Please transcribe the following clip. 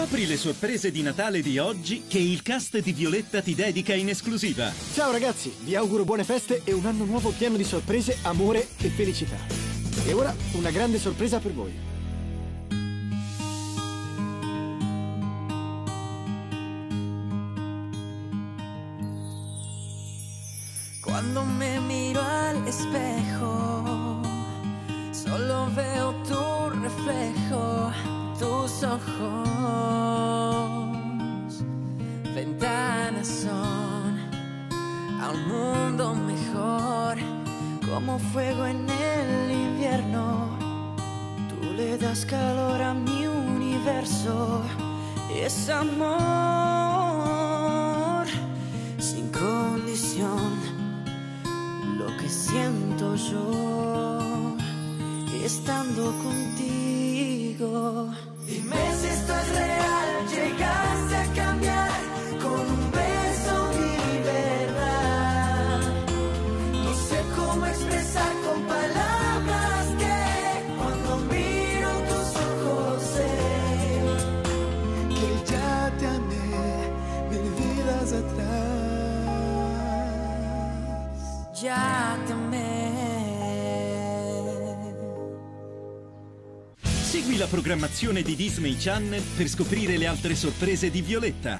Scopri le sorprese di Natale di oggi che il cast di Violetta ti dedica in esclusiva. Ciao ragazzi, vi auguro buone feste e un anno nuovo pieno di sorprese, amore e felicità. E ora una grande sorpresa per voi. Cuando me miro al espejo, solo veo tu reflejo, tus ojos. A un mundo mejor, como fuego en el invierno. Tú le das calor a mi universo, es amor sin condición lo que siento yo estando contigo. Vidas atrás. ya te amé. Segui la programmazione di Disney Channel per scoprire le altre sorprese di Violetta.